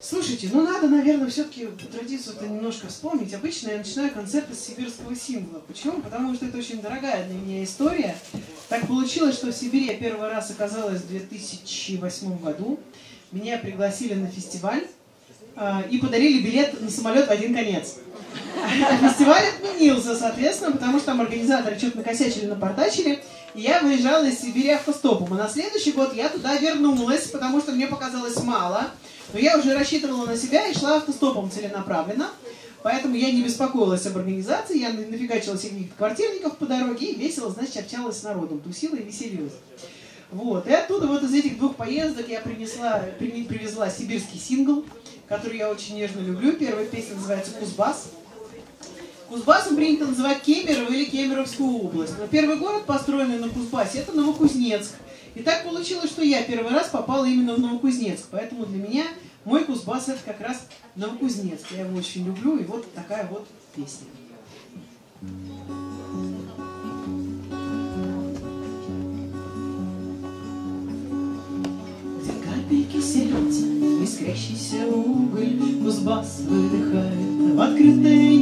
Слушайте, ну надо, наверное, все-таки традицию-то немножко вспомнить. Обычно я начинаю концерты с сибирского сингла. Почему? Потому что это очень дорогая для меня история. Так получилось, что в Сибири я первый раз оказалась в 2008 году. Меня пригласили на фестиваль э, и подарили билет на самолет в один конец. А фестиваль отменился, соответственно, потому что там организаторы что-то накосячили, напортачили. И я выезжала из Сибири автостопом. И на следующий год я туда вернулась, потому что мне показалось мало. Но я уже рассчитывала на себя и шла автостопом целенаправленно. Поэтому я не беспокоилась об организации, я нафигачила себе квартирников по дороге и весело, значит, общалась с народом, тусила и веселилась. Вот. И оттуда вот из этих двух поездок я принесла, при, привезла сибирский сингл, который я очень нежно люблю. Первая песня называется «Кузбасс». Кузбассом принято называть Кемерово или Кемеровскую область. Но первый город, построенный на Кузбассе, это Новокузнецк. И так получилось, что я первый раз попала именно в Новокузнецк. Поэтому для меня мой Кузбасс это как раз Новокузнецк. Я его очень люблю, и вот такая вот песня. Капельки сердца, искрящийся уголь, Кузбасс выдыхает в открытое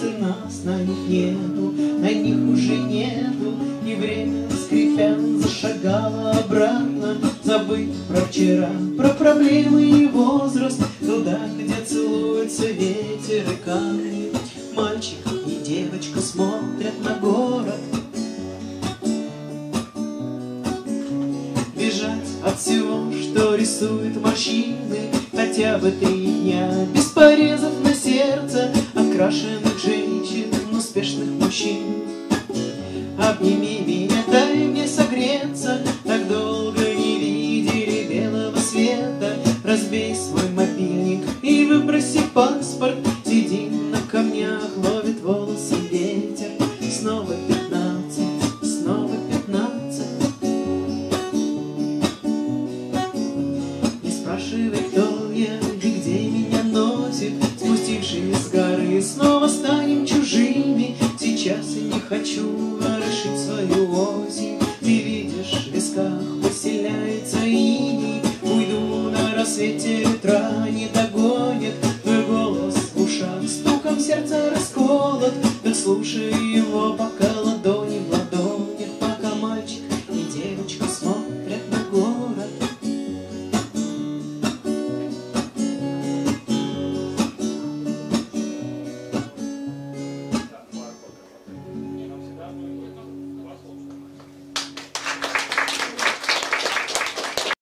улицы, Нас на них нету, на них уже нету, И время, скрипя, зашагало обратно, Забыть про вчера, про проблемы и возраст, Туда, где целуется ветер и камни. Мальчик и девочка смотрят на город, Бежать от всего, что рисует морщины, Хотя бы три дня без порезов на сердце, Окрашенных женщин, успешных мужчин. Обними меня, дай мне согреться, Так долго не видели белого света. Разбей свой мобильник и выброси паспорт, Сидим на камнях, ловит волосы ветер. Снова пятнадцать, снова пятнадцать. Не спрашивай, хочу ворошить свою осень. Ты видишь, в висках поселяется иней. Уйду на рассвете, ветра не догонит Твой голос в ушах стуком сердца расколот. Так слушай его, пока